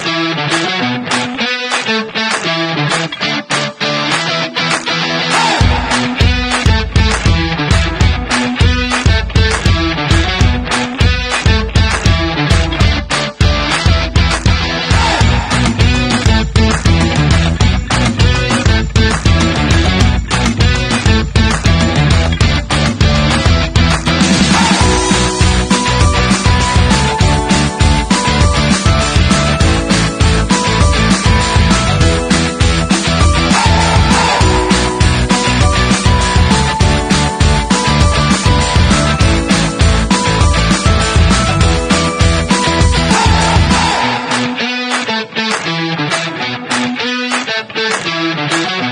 Thank you. Música